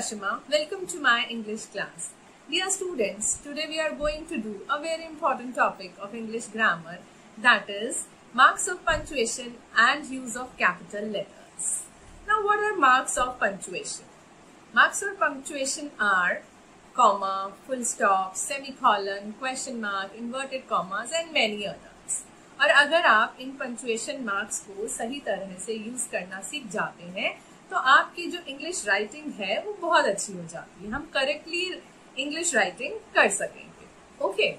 everyone. This is Rashima. Welcome to my English class. Dear students, today we are going to do a very important topic of English grammar that is marks of punctuation and use of capital letters. Now what are marks of punctuation? Marks of punctuation are comma, full stop, semicolon, question mark, inverted commas and many others. और अगर आप इन punctuation marks को सही तरह से use करना सीख जाते हैं तो आपकी जो इंग्लिश राइटिंग है, वो बहुत अच्छी हो जाती है। हम करेक्टली इंग्लिश राइटिंग कर सकेंगे। Okay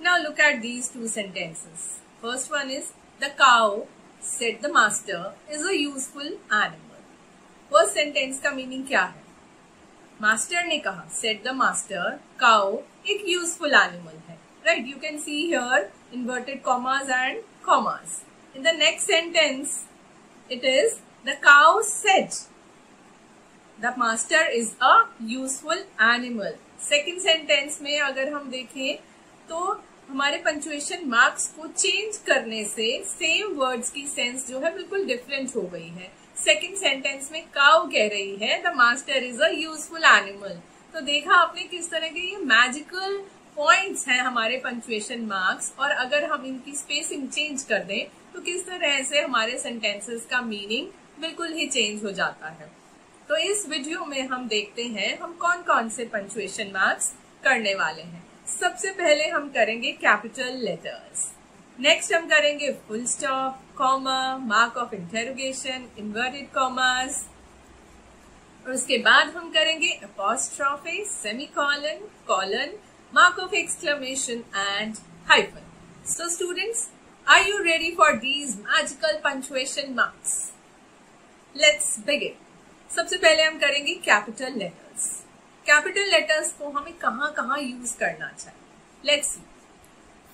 now look at these two sentences first one is the cow said the master is a useful animal first sentence का मीनिंग क्या है? मास्टर ने कहा सेट द मास्टर काउ एक यूजफुल एनिमल है. Right you can see here inverted commas and commas in the next sentence it is The cow said, The master is a useful animal. Second sentence में अगर हम देखें तो हमारे punctuation marks को change करने से सेम वर्ड्स की सेंस जो है बिल्कुल डिफरेंट हो गई है सेकेंड सेंटेंस में काउ कह रही है the master is a useful animal तो देखा आपने किस तरह के ये मैजिकल पॉइंट्स हैं हमारे पंचुएशन मार्क्स और अगर हम इनकी स्पेसिंग चेंज कर दें तो किस तरह से हमारे सेंटेंसेस का मीनिंग बिल्कुल ही चेंज हो जाता है। तो इस वीडियो में हम देखते हैं, हम कौन कौन से पंचुएशन मार्क्स करने वाले हैं। सबसे पहले हम करेंगे कैपिटल लेटर्स नेक्स्ट हम करेंगे full stop comma mark of interrogation inverted commas उसके बाद हम करेंगे apostrophe semicolon colon mark of exclamation and hyphen so students are you ready for these magical punctuation marks let's begin सबसे पहले हम करेंगे कैपिटल लेटर्स कैपिटल लेटर्स को हमें कहाँ कहाँ यूज़ करना चाहिए? Let's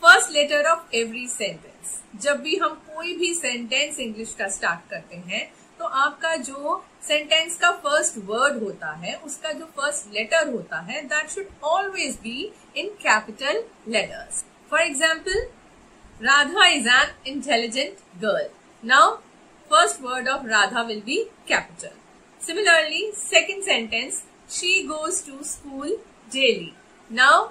first letter of every sentence जब भी हम कोई भी सेंटेंस इंग्लिश का स्टार्ट करते हैं तो आपका जो सेंटेंस का फ़र्स्ट वर्ड होता है, उसका जो फ़र्स्ट लेटर होता है that should always be in capital letters for example Radha is an intelligent girl now first word of Radha will be capital. Similarly, second sentence, she goes to school daily. Now,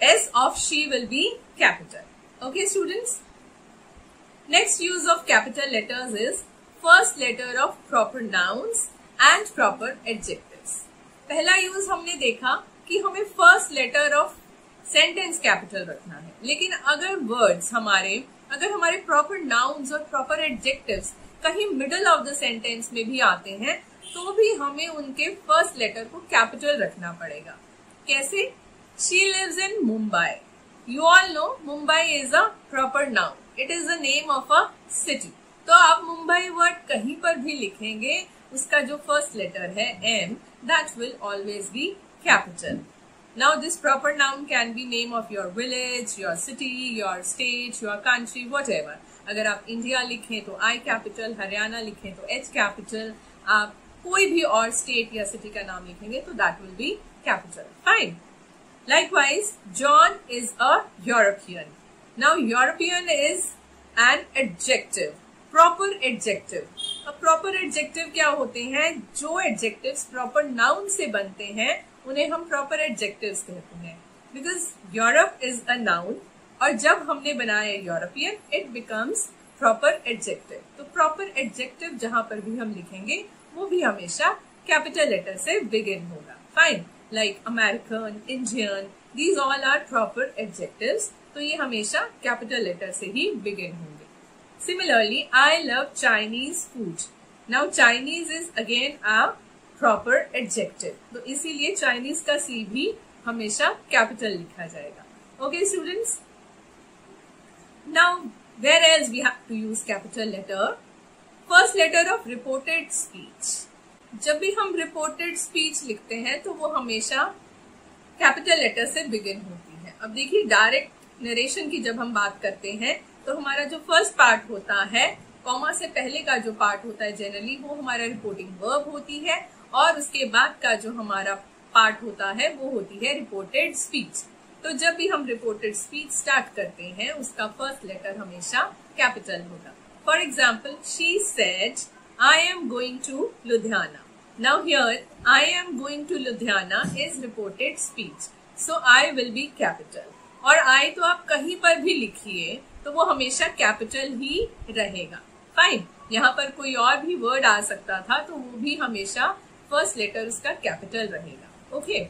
S of she will be capital. Okay, students? Next use of capital letters is first letter of proper nouns and proper adjectives. पहला use हमने देखा कि हमें first letter of sentence capital रखना है लेकिन अगर words हमारे अगर हमारे प्रॉपर नाउन्स और प्रॉपर एडजेक्टिव्स कहीं मिडल ऑफ़ द सेंटेंस में भी आते हैं तो भी हमें उनके फ़र्स्ट लेटर को कैपिटल रखना पड़ेगा। कैसे? She lives in Mumbai you all know Mumbai is a proper noun it is the name of a city तो आप मुंबई वर्ड कहीं पर भी लिखेंगे, उसका जो फ़र्स्ट लेटर है M that will always be capital Now this proper noun can be name of your village, your city, your state, your country, whatever. अगर आप इंडिया लिखें तो आई कैपिटल हरियाणा लिखें तो एच कैपिटल आप कोई भी और स्टेट या सिटी का नाम लिखेंगे तो that will be capital fine Likewise, John is a European. Now, European is an adjective, proper adjective. अब proper adjective क्या होते हैं जो adjectives proper noun से बनते हैं उन्हें हम प्रॉपर एडजेक्टिव कहते हैं। Because Europe is a noun और जब हमने बनाया European it becomes proper adjective तो प्रॉपर एडजेक्टिव जहाँ पर भी हम लिखेंगे, वो भी हमेशा कैपिटल लेटर से बिगिन होगा। Fine like American Indian these all are proper adjective तो ये हमेशा कैपिटल लेटर से ही बिगिन होंगे। Similarly I love Chinese food now Chinese is again a proper adjective तो इसीलिए चाइनीज़ का सी भी हमेशा कैपिटल लिखा जाएगा। Okay students now where else we have to use capital letter first letter of reported speech जब भी हम रिपोर्टेड स्पीच लिखते हैं तो वो हमेशा कैपिटल लेटर से बिगिन होती है। अब देखिए डायरेक्ट नरेशन की जब हम बात करते हैं तो हमारा जो फ़र्स्ट पार्ट होता है कॉमा से पहले का जो पार्ट होता है जनरली वो हमारा रिपोर्टिंग वर्ब होती है। और उसके बाद का जो हमारा पार्ट होता है वो होती है रिपोर्टेड स्पीच तो जब भी हम रिपोर्टेड स्पीच स्टार्ट करते हैं उसका फ़र्स्ट लेटर हमेशा कैपिटल होगा for example she said I am going to Ludhiana. Now here, I am going to Ludhiana is reported speech. So I will be capital. और आई तो आप कहीं पर भी लिखिए तो वो हमेशा कैपिटल ही रहेगा फाइन यहाँ पर कोई और भी वर्ड आ सकता था तो वो भी हमेशा फ़र्स्ट लेटर उसका कैपिटल रहेगा okay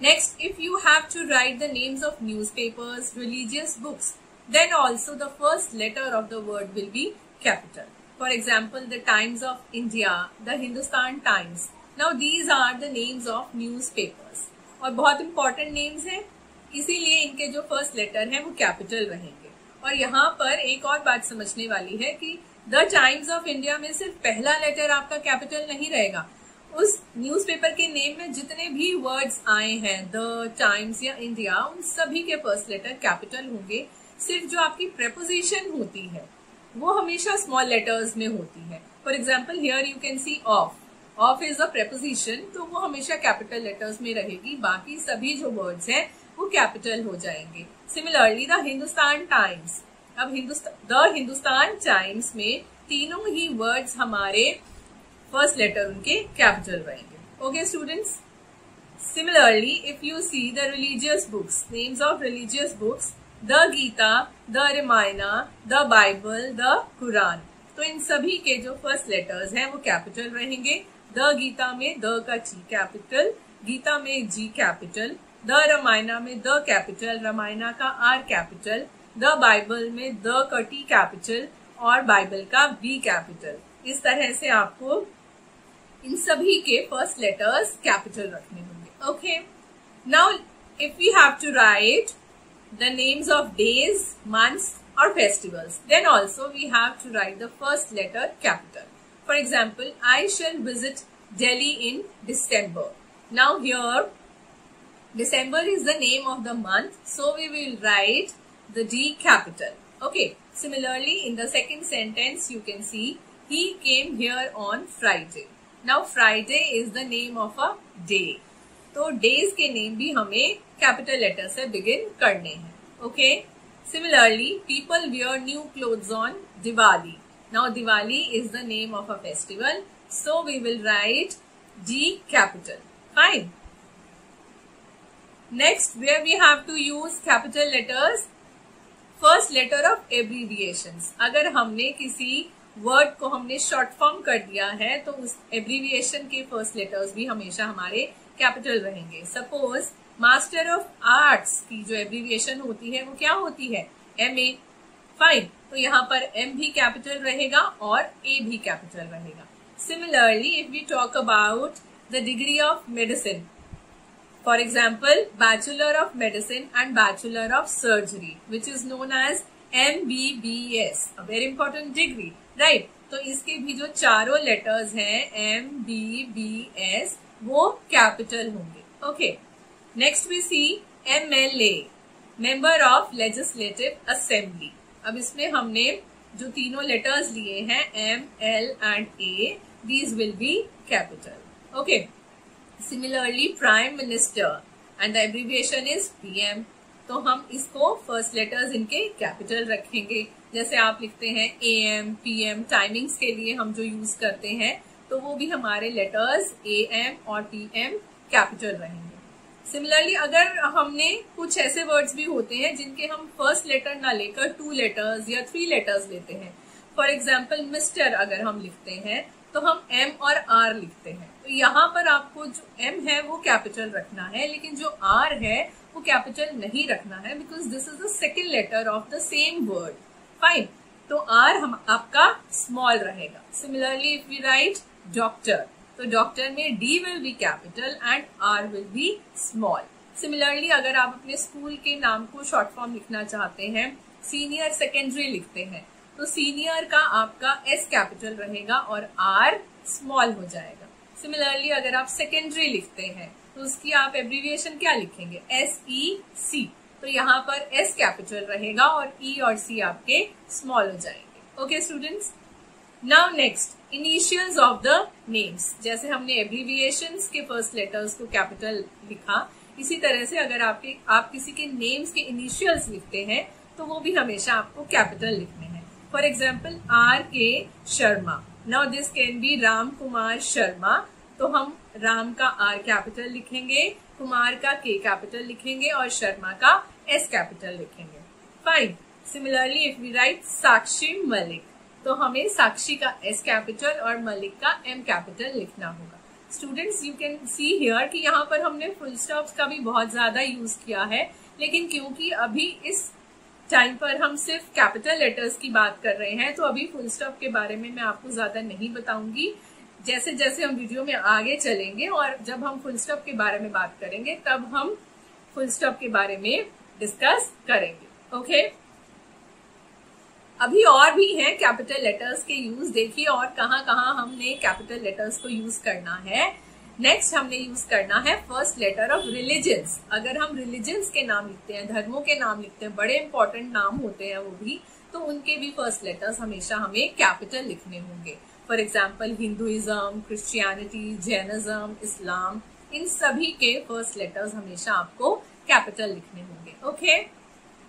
next if you have to write the names of newspapers religious books then also the first letter of the word will be capital For example, the Times of India, the Hindustan Times. Now these are the names of newspapers. और बहुत important names हैं इसीलिए इनके जो first letter हैं वो capital रहेंगे और यहाँ पर एक और बात समझने वाली है कि द टाइम्स ऑफ़ इंडिया में सिर्फ़ पहला लेटर आपका कैपिटल नहीं रहेगा। उस न्यूज़पेपर के नेम में जितने भी वर्ड्स आए हैं द टाइम्स या इंडिया उन सभी के फ़र्स्ट लेटर कैपिटल होंगे। सिर्फ़ जो आपकी प्रेपोजिशन होती है, वो हमेशा स्मॉल लेटर्स में होती है। For example here you can see of of is a preposition तो वो हमेशा कैपिटल लेटर्स में रहेगी। बाकी सभी जो वर्ड्स हैं, वो कैपिटल हो जाएँगे। सिमिलरली द हिंदुस्तान टाइम्स अब हिंदुस्तान द हिंदुस्तान टाइम्स में तीनों ही वर्ड्स हमारे फ़र्स्ट लेटर उनके कैपिटल रहेंगे। Okay students similarly if you see the religious books names of religious books the Gita the Ramayana the Bible the Quran तो इन सभी के जो फ़र्स्ट लेटर्स हैं, वो कैपिटल रहेंगे। द गीता में द का जी कैपिटल गीता में जी कैपिटल द रामायणा में द कैपिटल रामायणा का आर कैपिटल द बाइबल में द कटी कैपिटल और बाइबल का वी कैपिटल इस तरह से आपको इन सभी के फ़र्स्ट लेटर्स कैपिटल रखने होंगे. Okay now if you have to write the names of days months और festivals then also we have to write the first letter capital for example I shall visit Delhi in December now here December is the name of the month so we will write the D capital. Okay. Similarly, in the second sentence, you can see he came here on Friday. Now Friday is the name of a day. तो days के name भी हमें capital letter से begin करने हैं okay similarly people wear new clothes on Diwali now Diwali is the name of a festival so we will write D capital fine next where we have to use capital letters first letter of abbreviation अगर हमने किसी word को हमने short form कर दिया है तो उस एब्रीविएशन के फ़र्स्ट लेटर्स भी हमेशा हमारे कैपिटल रहेंगे। सपोज़ मास्टर ऑफ़ आर्ट्स की जो एब्रीविएशन होती है, वो क्या होती है? एम ए फाइन तो यहाँ पर एम भी कैपिटल रहेगा और ए भी कैपिटल रहेगा। Similarly if we talk about the degree of medicine of medicine and bachelor of surgery which is known as M B B S a very important degree right तो इसके भी जो चारों लेटर्स हैं एम बी बी एस वो capital होंगे। Okay next we see M L A member of legislative assembly अब इसमें हमने जो तीनों लेटर्स लिए हैं M L and A these will be capital okay similarly prime minister and the abbreviation is PM तो हम इसको फ़र्स्ट लेटर्स इनके कैपिटल रखेंगे। जैसे आप लिखते हैं A M P M timings के लिए हम जो यूज़ करते हैं तो वो भी हमारे लेटर्स ए एम और टी एम कैपिटल रहेंगे। सिमिलरली अगर हमने कुछ ऐसे वर्ड्स भी होते हैं जिनके हम फ़र्स्ट लेटर ना लेकर टू लेटर्स या थ्री लेटर्स लेते हैं। फॉर एग्ज़ाम्पल मिस्टर अगर हम लिखते हैं तो हम एम और आर लिखते हैं। तो यहाँ पर आपको जो एम है, वो कैपिटल रखना है, लेकिन जो आर है, वो कैपिटल नहीं रखना है because this is the second letter of the same word fine तो आर हम, आपका स्मॉल रहेगा। Similarly if we write doctor तो डॉक्टर में D will be capital and R will be small similarly अगर आप अपने स्कूल के नाम को शॉर्ट फॉर्म लिखना चाहते हैं सीनियर सेकेंडरी लिखते हैं तो सीनियर का आपका एस कैपिटल रहेगा और आर स्मॉल हो जाएगा। सिमिलरली अगर आप सेकेंडरी लिखते हैं तो उसकी आप एब्रीविएशन क्या लिखेंगे? एस ई सी तो यहाँ पर एस कैपिटल रहेगा और ई e और सी आपके स्मॉल हो जाएँगे। Okay students now next initials of the names जैसे हमने एब्रीविएशन के फ़र्स्ट लेटर्स को कैपिटल लिखा, इसी तरह से अगर आपके, आप किसी के नेम्स के इनिशियल्स लिखते हैं तो वो भी हमेशा आपको कैपिटल लिखने हैं। For example R K Sharma now this can be Ram Kumar Sharma तो हम राम का आर कैपिटल लिखेंगे कुमार का के कैपिटल लिखेंगे और शर्मा का एस कैपिटल लिखेंगे. Fine similarly if we write Sakshi Malik तो हमें साक्षी का एस कैपिटल और मलिक का एम कैपिटल लिखना होगा. Students you can see here कि यहाँ पर हमने फुल स्टॉप्स का भी बहुत ज़्यादा यूज़ किया है, लेकिन क्योंकि अभी इस टाइम पर हम सिर्फ़ कैपिटल लेटर्स की बात कर रहे हैं तो अभी फुल स्टॉप के बारे में मैं आपको ज़्यादा नहीं बताऊँगी जैसे जैसे हम वीडियो में आगे चलेंगे और जब हम फुल स्टॉप के बारे में बात करेंगे, तब हम फुल स्टॉप के बारे में डिस्कस करेंगे ओके? अभी और भी हैं कैपिटल लेटर्स के यूज़ देखिए और कहाँ कहाँ हमने कैपिटल लेटर्स को यूज़ करना है नेक्स्ट हमने यूज़ करना है फ़र्स्ट लेटर ऑफ़ रिलीजन्स अगर हम रिलीजन्स के नाम लिखते हैं, धर्मों के नाम लिखते हैं, बड़े इंपॉर्टेंट नाम होते हैं वो भी तो उनके भी फ़र्स्ट लेटर्स हमेशा हमें कैपिटल लिखने होंगे. For example Hinduism Christianity Jainism Islam इन सभी के फ़र्स्ट लेटर्स हमेशा आपको कैपिटल लिखने होंगे. Okay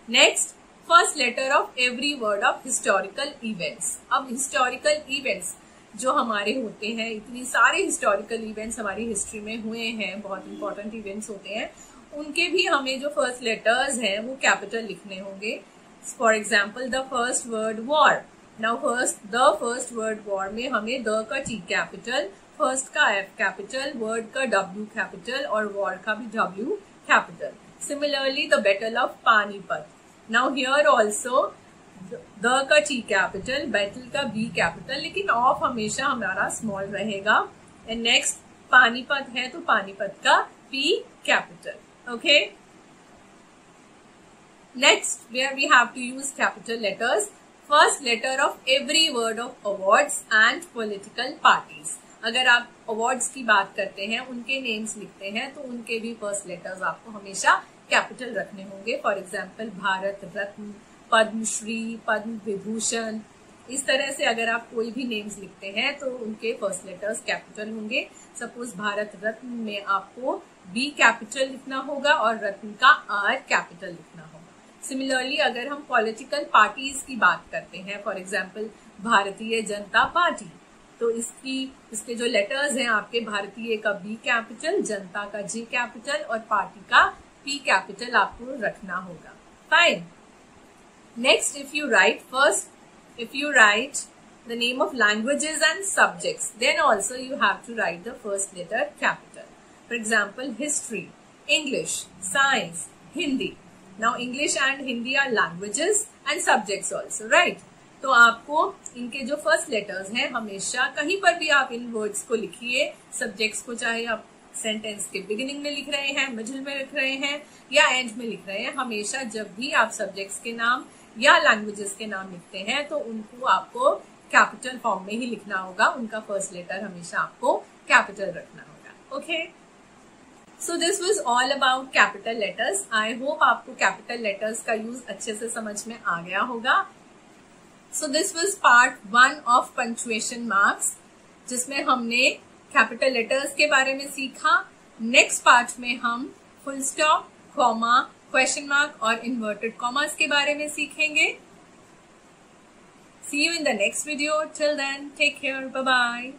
next first letter of every word of historical events अब हिस्टोरिकल इवेंट्स जो हमारे होते हैं, इतनी सारे हिस्टोरिकल इवेंट्स हमारी हिस्ट्री में हुए हैं, बहुत इंपॉर्टेंट इवेंट्स होते हैं, उनके भी हमें जो फ़र्स्ट लेटर्स हैं, वो कैपिटल लिखने होंगे। For example the first world war now first the first world war में हमें द का टी कैपिटल फ़र्स्ट का एफ़ कैपिटल वर्ड का डब्ल्यू कैपिटल और वॉर का भी W capital similarly the battle of Panipat now here also the का T capital battle का बी कैपिटल लेकिन ऑफ़ हमेशा हमारा स्मॉल रहेगा। एंड नेक्स्ट पानीपत है तो पानीपत का P capital okay next where we have to use capital letters first letter of every word of awards and political parties अगर आप अवार्ड्स की बात करते हैं, उनके नेम्स लिखते हैं तो उनके भी फ़र्स्ट लेटर्स आपको हमेशा कैपिटल रखने होंगे। फॉर एग्ज़ाम्पल भारत रत्न पद्मश्री पद्म विभूषण, इस तरह से अगर आप कोई भी नेम्स लिखते हैं तो उनके फ़र्स्ट लेटर्स कैपिटल होंगे। सपोज़ भारत रत्न में आपको बी कैपिटल लिखना होगा और रत्न का आर कैपिटल लिखना होगा। सिमिलरली अगर हम पॉलिटिकल पार्टीज़ की बात करते हैं for example Bharatiya Janata party तो इसकी, इसके जो लेटर्स हैं आपके, भारतीय का बी कैपिटल जनता का जे कैपिटल और पार्टी का पी कैपिटल आपको रखना होगा। Fine next if you write first if you write the name of languages and subjects then also you have to write the first letter capital for example history english science hindi now english and hindi are languages and subjects also right तो आपको इनके जो first letters हैं हमेशा कहीं पर भी आप इन वर्ड्स को लिखिए सब्जेक्ट्स को चाहे आप सेंटेंस के बिगिनिंग में लिख रहे हैं मिडिल में लिख रहे हैं या एंड में लिख रहे हैं हमेशा जब भी आप सब्जेक्ट्स के नाम या लैंग्वेजेस के नाम लिखते हैं तो उनको आपको कैपिटल फॉर्म में ही लिखना होगा। उनका फ़र्स्ट लेटर हमेशा आपको कैपिटल रखना होगा। Okay so this was all about capital letters I hope आपको कैपिटल लेटर्स का यूज़ अच्छे से समझ में आ गया होगा। So this was part one of punctuation marks जिसमें हमने कैपिटल लेटर्स के बारे में सीखा। नेक्स्ट पार्ट में हम full stop comma question mark और इन्वर्टेड कॉमर्स के बारे में सीखेंगे। See you in the next video till then take care bye bye